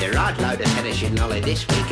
the Rod Loader load finishing lolly this week.